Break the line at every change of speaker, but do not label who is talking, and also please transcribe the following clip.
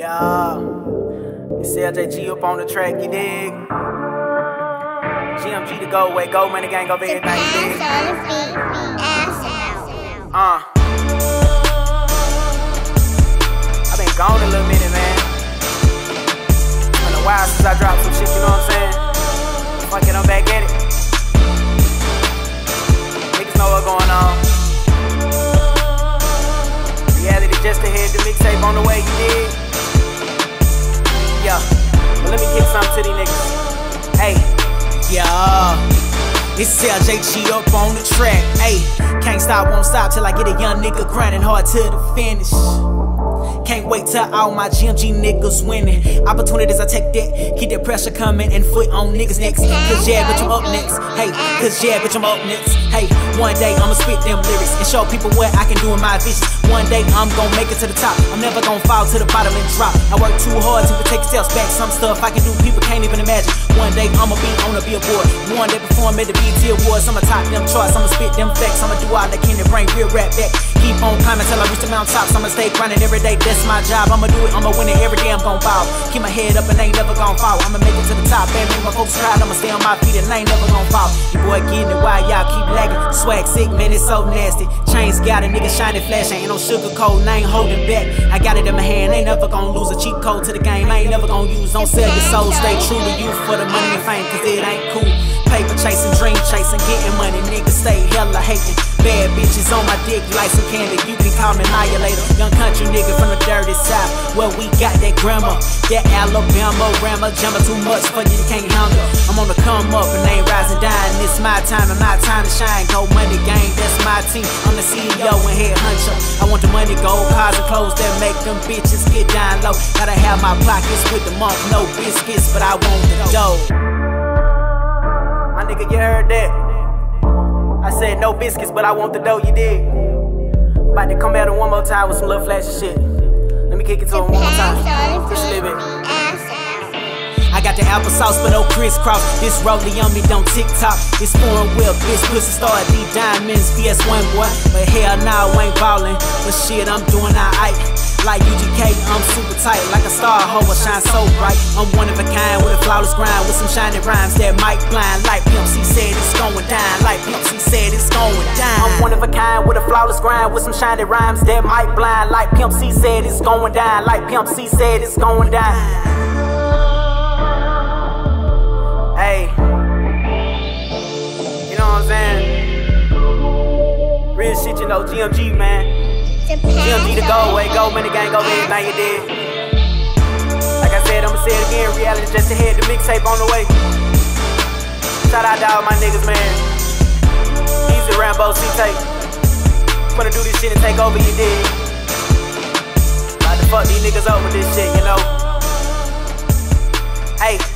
Yeah, it's LJG up on the track, you dig? GMG to go away, go money gang over everything, you dig? Uh. I've been gone a little minute, man. It's been a while since I dropped some shit, you know what I'm saying? Fuck it, I'm back at it. Niggas know what's going on. Reality just ahead, the mixtape on the way, you dig? Yeah, but let me kick something to these niggas. Hey,
Yeah, it's LJG up on the track. Ayy, can't stop, won't stop till I get a young nigga grinding hard to the finish. Can't wait till all my GMG niggas winning. Opportunities I take that, keep that pressure coming and foot on niggas next. Cause yeah, bitch, I'm up next. Hey, cause yeah, bitch, I'm up next. Hey, one day I'ma spit them lyrics and show people what I can do in my vision. One day I'm gonna make it to the top. I'm never gonna fall to the bottom and drop. I work too hard to take steps back. Some stuff I can do, people can't even imagine. One day I'ma be on a billboard. One day perform at the BET Awards. I'ma top them charts. I'ma spit them facts. I'ma do all I can to bring real rap back. Keep on climbing till I reach the mountaintops. I'ma stay grinding every day. That's my job. I'ma do it. I'ma win it every day. I'm gon' bow. Keep my head up and ain't never gon' fall. I'ma make it to the top and make my folks proud. I'ma stay on my feet and ain't never gon' fall. You boy getting it why y'all keep lagging. Swag sick, man, it's so nasty. Chains got a nigga shining, flashing. Ain't no sugar coat, I ain't holding back. I got it in my hand. Ain't never gon' lose a cheap code to the game. I ain't never gon' use. Don't sell your soul. Stay true to you for the money and fame, cause it ain't cool. Paper chasing, dream chasing, getting money, niggas stay hella hating. Bad bitches on my dick like some candy, you can call me annihilator. Young country nigga from the dirty south, where we got that grammar, that Alabama rammer, jammer too much for you, can't handle. I'm on the come up and ain't rising down. It's my time and my time to shine. Go money gang, that's my team. I'm the CEO and head hunter. I want the money, gold cars and clothes that make them bitches get down low. Gotta have my pockets with the monk, no biscuits, but I want the dough.
my nigga, you heard that? I said no biscuits, but I want the dough, you dig? About to come at him one more time with some little flashy shit. Let me kick it to him one more time. A.
I got the applesauce, but no crisscross. This rollie on me, don't tick tock. This foreign whip, bitch, pussy star, D diamonds, PS1 boy. But hell nah, I ain't ballin'. But shit, I'm doing alright. Like UGK, I'm super tight, like a star hoe, I shine so bright. I'm one of a kind with a flawless grind, with some shiny rhymes that might blind. Like Pimp C said, it's going down. Like Pimp C said, it's going down. I'm one of a kind with a flawless grind, with some shiny rhymes that might blind. Like Pimp C said, it's going down. Like Pimp C said, it's going down. Hey, you know what I'm saying? Real shit, you know, GMG, man. GMG to go away, go money gang, go everything you did. Like I said, I'ma say it again, reality just ahead, the mixtape on the way. Shout out to all my niggas, man. Easy Rambo C tape. Wanna do this shit and take over, you did. About to fuck these niggas over this shit, you know? Hey.